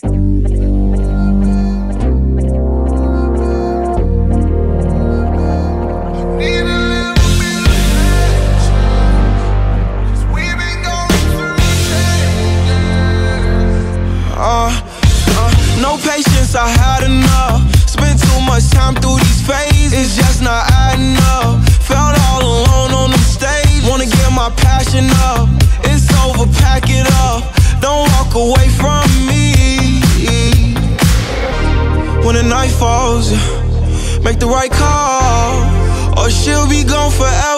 Uh, uh, I had enough. Too much time through these phases It's just not adding up. All alone on Wanna get my passion up. It's over, pack it up. Don't walk away from me when the night falls. Make the right call, or she'll be gone forever.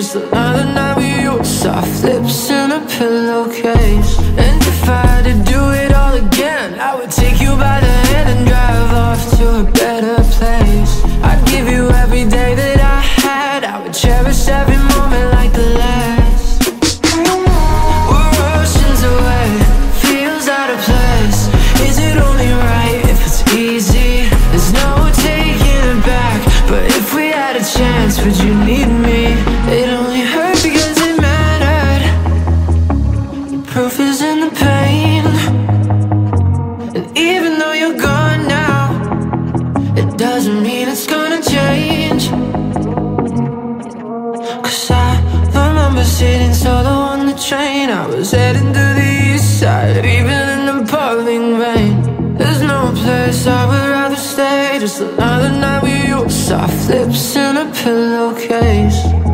Just another night with you. Soft lips in a pillowcase. And remember sitting solo on the train. I was heading to the east side, even in the pouring rain. There's no place I would rather stay. Just another night with you. Soft lips in a pillowcase.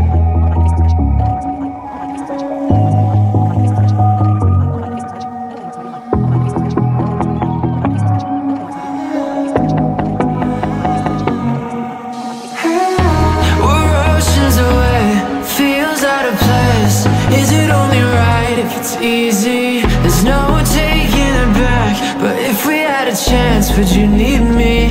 If it's easy? There's no taking it back. But if we had a chance, would you need me?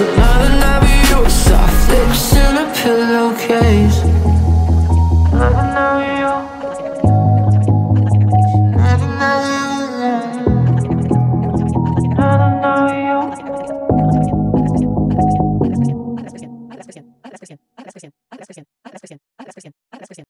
Even